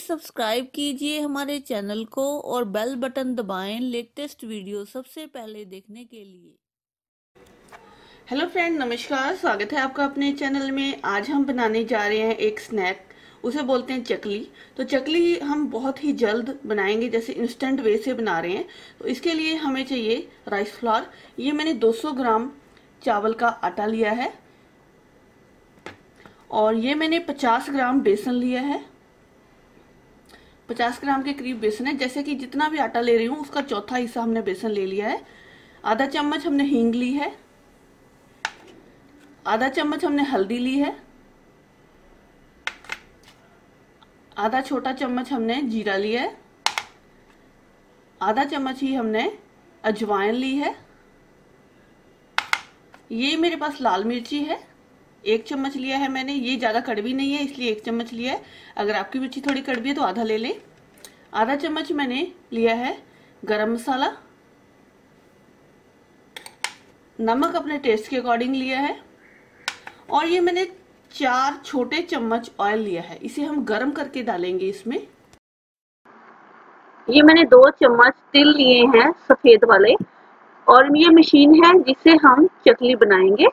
Subscribe कीजिए हमारे channel को और बेल बटन दबाएँ लेटेस्ट वीडियो सबसे पहले देखने के लिए। हेलो फ्रेंड, नमस्कार, स्वागत है आपका अपने चैनल में। आज हम बनाने जा रहे हैं एक स्नैक उसे बोलते हैं चकली। तो चकली हम बहुत ही जल्द बनाएँगे, जैसे इंस्टेंट वे से बना रहे हैं। तो इसके लिए हमें चाहिए राइस फ्लावर ये मैंने 200 ग्राम चावल का आटा लिया है। और ये मैंने 50 ग्राम बेसन लिया है। 50 ग्राम के करीब बेसन है। जैसे कि जितना भी आटा ले रही हूँ, उसका चौथा हिस्सा हमने बेसन ले लिया है। आधा चम्मच हमने हींग ली है। आधा चम्मच हमने हल्दी ली है। आधा छोटा चम्मच हमने जीरा लिया है। आधा चम्मच ही हमने अजवाइन ली है। ये मेरे पास लाल मिर्ची है। एक चम्मच लिया है मैंने, ये ज़्यादा कड़वी नहीं है, इसलिए एक चम्मच लिया है। अगर आपकी मिर्ची थोड़ी कड़वी है तो आधा ले लें। आधा चम्मच मैंने लिया है गरम मसाला। नमक अपने टेस्ट के अकॉर्डिंग लिया है। और ये मैंने चार छोटे चम्मच ऑयल लिया है। इसे हम गरम करके डालेंगे इसमें। ये मैंने दो चम्मच तिल लिए हैं, सफ़ेद वाले। और ये मशीन है जिससे हम चकली बनाएँगे।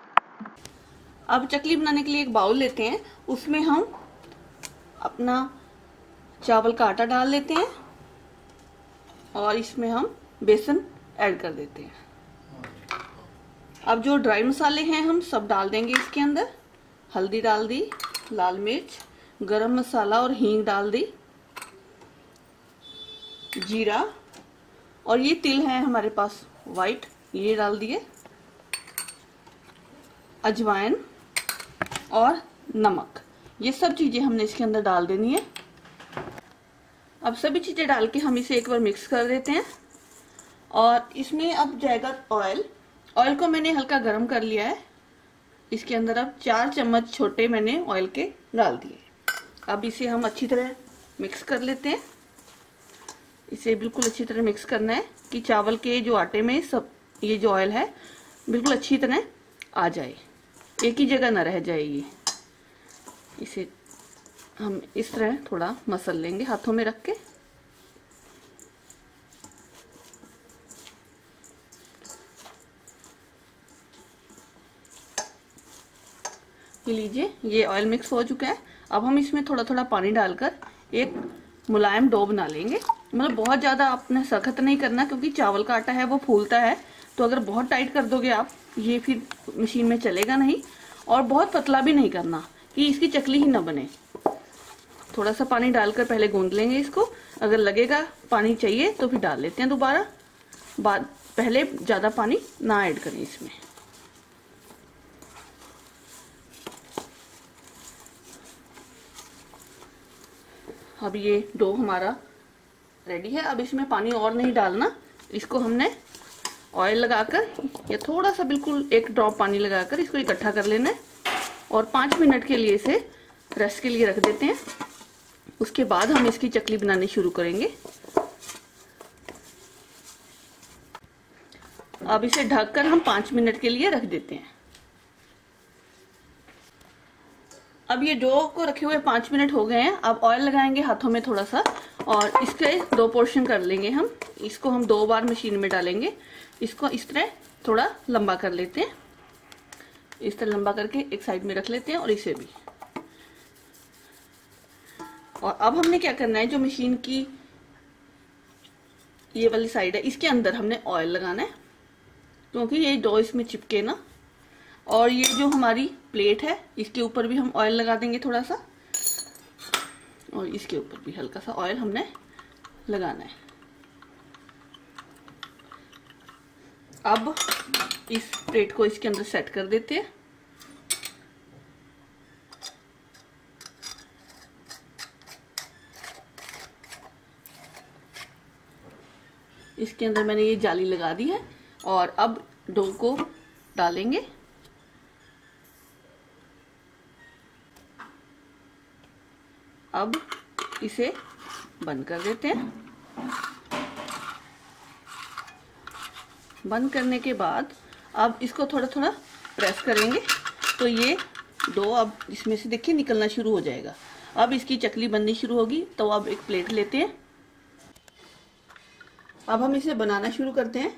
अब चकली बनाने के लिए एक बाउल लेते हैं। उसमें हम अपना चावल का आटा डाल लेते हैं और इसमें हम बेसन ऐड कर देते हैं। अब जो ड्राई मसाले हैं, हम सब डाल देंगे इसके अंदर। हल्दी डाल दी, लाल मिर्च, गरम मसाला और हींग डाल दी, जीरा और ये तिल है हमारे पास वाइट ये डाल दिए। अजवाइन। और नमक। ये सब चीज़ें हमने इसके अंदर डाल देनी है। अब सभी चीज़ें डाल के हम इसे एक बार मिक्स कर देते हैं। और इसमें अब जाएगा ऑयल। ऑयल को मैंने हल्का गर्म कर लिया है। इसके अंदर अब चार चम्मच छोटे मैंने ऑयल के डाल दिए। अब इसे हम अच्छी तरह मिक्स कर लेते हैं। इसे बिल्कुल अच्छी तरह मिक्स करना है कि चावल के जो आटे में सब, ये जो ऑयल है, बिल्कुल अच्छी तरह आ जाए। एक ही जगह ना रह जाएगी। इसे हम इस तरह थोड़ा मसल लेंगे हाथों में रख के। लीजिए, ये ऑयल मिक्स हो चुका है। अब हम इसमें थोड़ा थोड़ा पानी डालकर एक मुलायम डो बना लेंगे। मतलब बहुत ज़्यादा आपने सख्त नहीं करना क्योंकि चावल का आटा है, वो फूलता है। तो अगर बहुत टाइट कर दोगे आप ये फिर मशीन में चलेगा नहीं और बहुत पतला भी नहीं करना कि इसकी चकली ही ना बने। थोड़ा सा पानी डालकर पहले गूंद लेंगे इसको। अगर लगेगा पानी चाहिए तो फिर डाल लेते हैं दोबारा। बाद, पहले ज़्यादा पानी ना ऐड करें इसमें। अब ये डो हमारा रेडी है। अब इसमें पानी और नहीं डालना। इसको हमने ऑयल लगाकर, या थोड़ा सा बिल्कुल एक ड्रॉप पानी लगाकर इसको इकट्ठा कर लेना है। और पाँच मिनट के लिए इसे रेस्ट के लिए रख देते हैं। उसके बाद हम इसकी चकली बनानी शुरू करेंगे। अब इसे ढककर हम पाँच मिनट के लिए रख देते हैं। अब ये डो को रखे हुए पाँच मिनट हो गए हैं। अब ऑयल लगाएँगे हाथों में थोड़ा सा और इसके दो पोर्शन कर लेंगे हम। इसको हम दो बार मशीन में डालेंगे। इसको इस तरह थोड़ा लंबा कर लेते हैं। इस तरह लंबा करके एक साइड में रख लेते हैं और इसे भी। और अब हमने क्या करना है? जो मशीन की ये वाली साइड है, इसके अंदर हमने ऑयल लगाना है। क्योंकि ये डो इसमें चिपके ना। और ये जो हमारी प्लेट है, इसके ऊपर भी हम ऑयल लगा देंगे थोड़ा सा। और इसके ऊपर भी हल्का सा ऑयल हमने लगाना है। अब इस प्लेट को इसके अंदर सेट कर देते हैं। इसके अंदर मैंने ये जाली लगा दी है और अब डो को डालेंगे। अब इसे बंद कर देते हैं। बंद करने के बाद अब इसको थोड़ा थोड़ा प्रेस करेंगे। तो ये दो अब इसमें से देखिए निकलना शुरू हो जाएगा। अब इसकी चकली बननी शुरू होगी तो अब एक प्लेट लेते हैं। अब हम इसे बनाना शुरू करते हैं।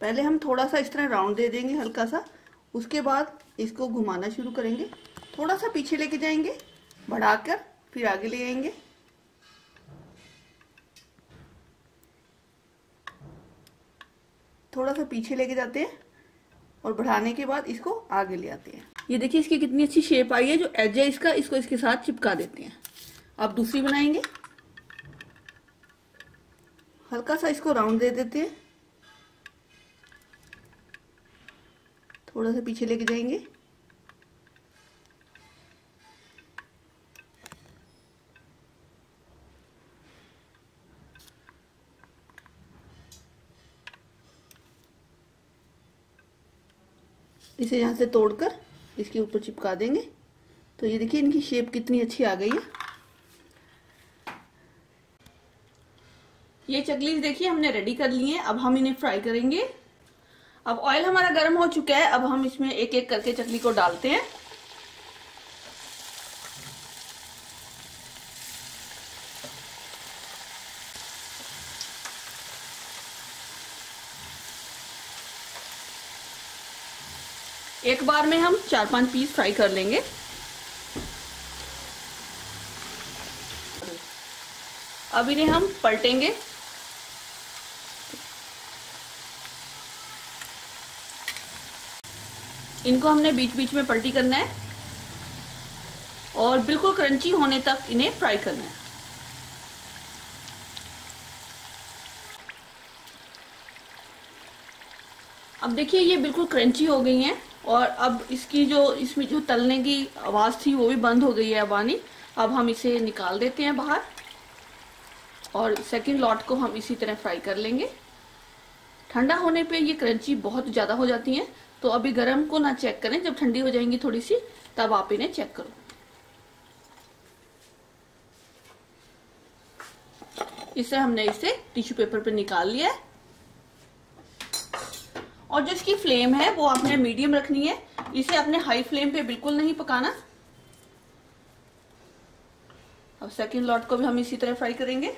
पहले हम थोड़ा सा इस तरह राउंड दे देंगे हल्का सा उसके बाद इसको घुमाना शुरू करेंगे। थोड़ा सा पीछे लेके जाएँगे, बढ़ाकर फिर आगे ले आएँगे। थोड़ा सा पीछे लेके जाते हैं और बढ़ाने के बाद इसको आगे ले आते हैं। ये देखिए, इसकी कितनी अच्छी शेप आई है, जो एज है इसका, इसको इसके साथ चिपका देते हैं। अब दूसरी बनाएँगे। हल्का सा इसको राउंड दे देते हैं। थोड़ा सा पीछे लेके जाएँगे। इसे यहाँ से तोड़कर इसके ऊपर चिपका देंगे। तो ये देखिए, इनकी शेप कितनी अच्छी आ गई है। ये चकलीज देखिए, हमने रेडी कर ली है। अब हम इन्हें फ्राई करेंगे। अब ऑयल हमारा गर्म हो चुका है। अब हम इसमें एक एक करके चकली को डालते हैं। एक बार में हम चार पाँच पीस फ्राई कर लेंगे। अब इन्हें हम पलटेंगे। इनको हमने बीच बीच में पलटी करना है। और बिल्कुल क्रंची होने तक इन्हें फ्राई करना है। अब देखिए, ये बिल्कुल क्रंची हो गई हैं। और अब इसकी जो, इसमें जो तलने की आवाज़ थी, वो भी बंद हो गई है अबानी। अब हम इसे निकाल देते हैं बाहर और सेकंड लॉट को हम इसी तरह फ्राई कर लेंगे। ठंडा होने पे ये क्रंची बहुत ज़्यादा हो जाती हैं तो अभी गर्म को ना चेक करें। जब ठंडी हो जाएँगी थोड़ी सी तब आप इन्हें चेक करो। इसे हमने इसे टिश्यू पेपर पे निकाल लिया है। और जो इसकी फ्लेम है, वो आपने मीडियम रखनी है। इसे आपने हाई फ्लेम पे बिल्कुल नहीं पकाना। अब सेकंड लॉट को भी हम इसी तरह फ्राई करेंगे।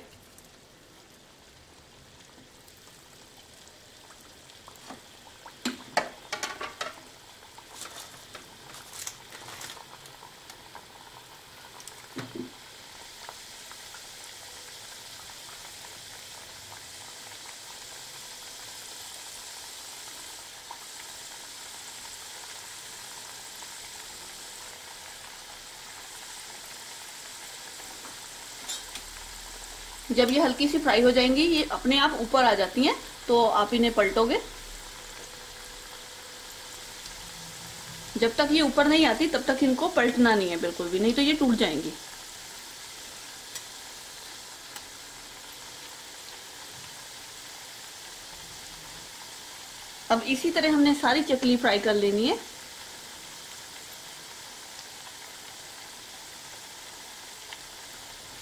जब ये हल्की सी फ्राई हो जाएँगी, ये अपने आप ऊपर आ जाती हैं तो आप इन्हें पलटोगे। जब तक ये ऊपर नहीं आती, तब तक इनको पलटना नहीं है बिल्कुल भी, नहीं तो ये टूट जाएँगी। अब इसी तरह हमने सारी चकली फ्राई कर लेनी है।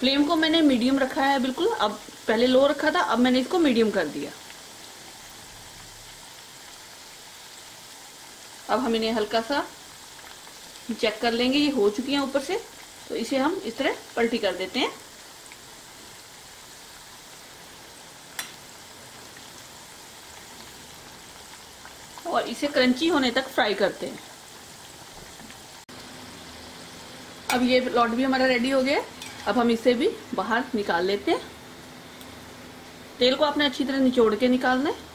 फ्लेम को मैंने मीडियम रखा है, बिल्कुल। अब पहले लो रखा था, अब मैंने इसको मीडियम कर दिया। अब हम इन्हें हल्का सा चेक कर लेंगे, ये हो चुकी हैं ऊपर से। तो इसे हम इस तरह पलटी कर देते हैं। और इसे क्रंची होने तक फ्राई करते हैं। अब ये लॉट भी हमारा रेडी हो गया। अब हम इसे भी बाहर निकाल लेते हैं। तेल को आपने अच्छी तरह निचोड़ के निकालना है।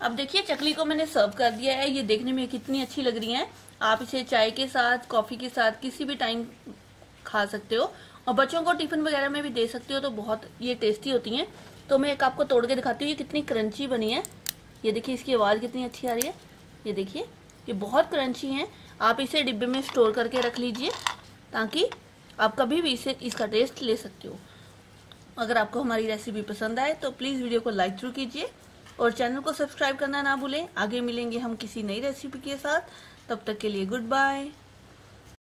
अब देखिए, चकली को मैंने सर्व कर दिया है। ये देखने में कितनी अच्छी लग रही है। आप इसे चाय के साथ, कॉफ़ी के साथ, किसी भी टाइम खा सकते हो। और बच्चों को टिफ़िन वगैरह में भी दे सकते हो तो बहुत ये टेस्टी होती हैं। तो मैं एक आपको तोड़ के दिखाती हूँ। ये कितनी क्रंची बनी है। ये देखिए, इसकी आवाज़ कितनी अच्छी आ रही है। ये देखिए। ये बहुत क्रंची हैं। आप इसे डिब्बे में स्टोर करके रख लीजिए, ताकि आप कभी भी इसे, इसका टेस्ट ले सकते हो। अगर आपको हमारी रेसिपी पसंद आए तो प्लीज़ वीडियो को लाइक ज़रूर कीजिए और चैनल को सब्सक्राइब करना ना भूलें। आगे मिलेंगे हम किसी नई रेसिपी के साथ। तब तक के लिए गुड बाय